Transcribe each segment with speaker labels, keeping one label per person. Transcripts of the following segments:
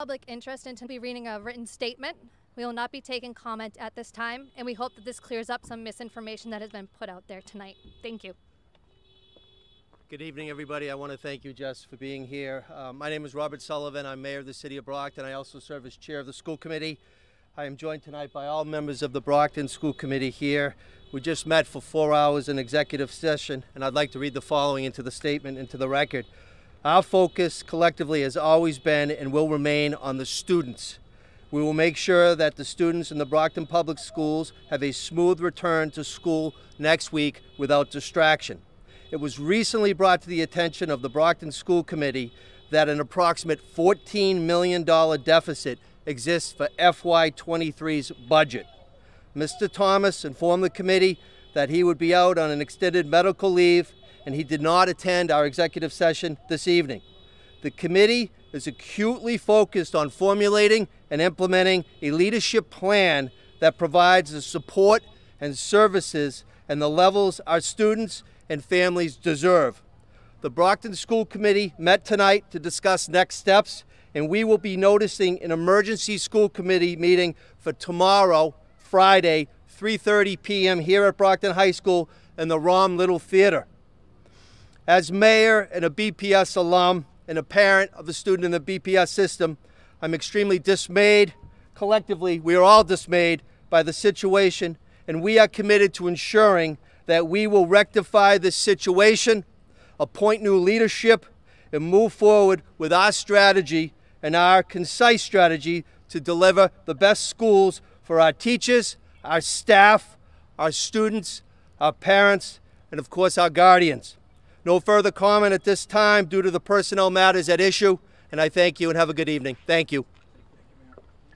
Speaker 1: public interest and to be reading a written statement. We will not be taking comment at this time, and we hope that this clears up some misinformation that has been put out there tonight. Thank you.
Speaker 2: Good evening, everybody. I want to thank you, Jess, for being here. Uh, my name is Robert Sullivan. I'm mayor of the city of Brockton. I also serve as chair of the school committee. I am joined tonight by all members of the Brockton School Committee here. We just met for four hours in executive session, and I'd like to read the following into the statement, into the record. Our focus collectively has always been and will remain on the students. We will make sure that the students in the Brockton Public Schools have a smooth return to school next week without distraction. It was recently brought to the attention of the Brockton School Committee that an approximate $14 million deficit exists for FY23's budget. Mr. Thomas informed the committee that he would be out on an extended medical leave and he did not attend our executive session this evening. The committee is acutely focused on formulating and implementing a leadership plan that provides the support and services and the levels our students and families deserve. The Brockton School Committee met tonight to discuss next steps, and we will be noticing an emergency school committee meeting for tomorrow, Friday, 3:30 p.m. here at Brockton High School in the Rom Little Theater. As mayor and a BPS alum and a parent of a student in the BPS system, I'm extremely dismayed. Collectively, we are all dismayed by the situation, and we are committed to ensuring that we will rectify this situation, appoint new leadership, and move forward with our strategy and our concise strategy to deliver the best schools for our teachers, our staff, our students, our parents, and of course our guardians. No further comment at this time due to the personnel matters at issue, and I thank you and have a good evening. Thank you.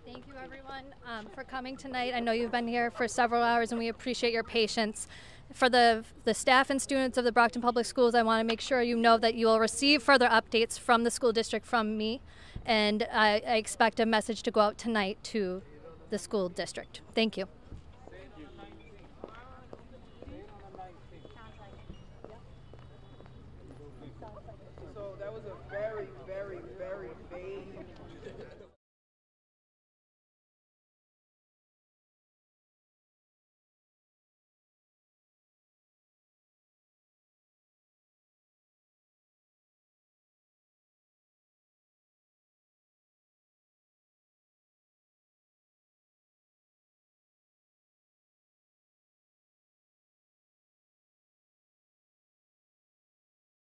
Speaker 1: Thank you, everyone, um, for coming tonight. I know you've been here for several hours, and we appreciate your patience. For the, the staff and students of the Brockton Public Schools, I want to make sure you know that you will receive further updates from the school district from me, and I, I expect a message to go out tonight to the school district. Thank you.
Speaker 3: something.